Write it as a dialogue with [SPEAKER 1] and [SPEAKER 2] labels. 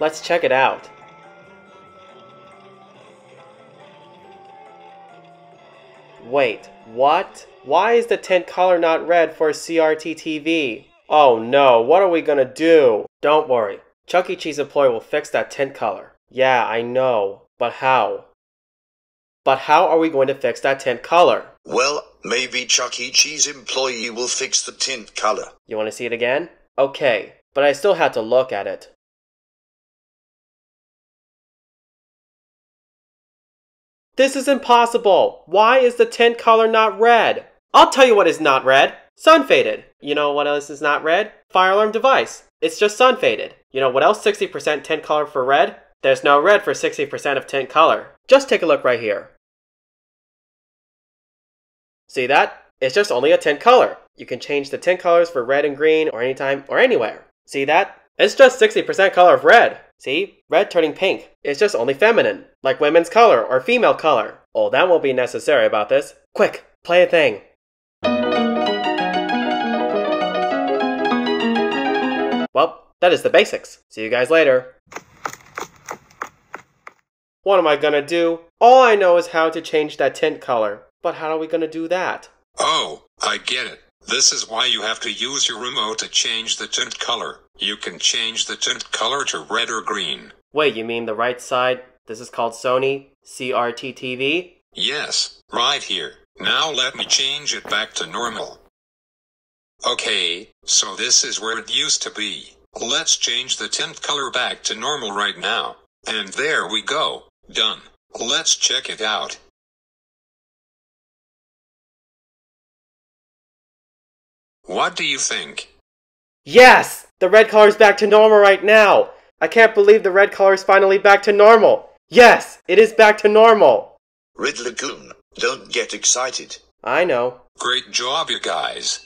[SPEAKER 1] Let's check it out. Wait, what? Why is the tint color not red for CRT TV? Oh no, what are we gonna do? Don't worry, Chuck E. Cheese employee will fix that tint color. Yeah, I know, but how? But how are we going to fix that tint color?
[SPEAKER 2] Well, maybe Chuck E. Cheese employee will fix the tint color.
[SPEAKER 1] You want to see it again? Okay, but I still had to look at it. This is impossible! Why is the tint color not red? I'll tell you what is not red. Sun faded. You know what else is not red? Fire alarm device. It's just sun faded. You know what else 60% tint color for red? There's no red for 60% of tint color. Just take a look right here. See that? It's just only a tint color. You can change the tint colors for red and green or anytime or anywhere. See that? It's just 60% color of red. See? Red turning pink. It's just only feminine, like women's color or female color. Oh, that won't be necessary about this. Quick, play a thing. Well, that is the basics. See you guys later. What am I gonna do? All I know is how to change that tint color. But how are we gonna do that?
[SPEAKER 3] Oh, I get it. This is why you have to use your remote to change the tint color. You can change the tint color to red or green.
[SPEAKER 1] Wait, you mean the right side? This is called Sony CRT TV?
[SPEAKER 3] Yes, right here. Now let me change it back to normal. Okay, so this is where it used to be. Let's change the tint color back to normal right now. And there we go. Done. Let's check it out. What do you think?
[SPEAKER 1] Yes! The red color's back to normal right now! I can't believe the red color is finally back to normal! Yes! It is back to normal!
[SPEAKER 2] Riddler Goon, don't get excited.
[SPEAKER 1] I know.
[SPEAKER 3] Great job, you guys.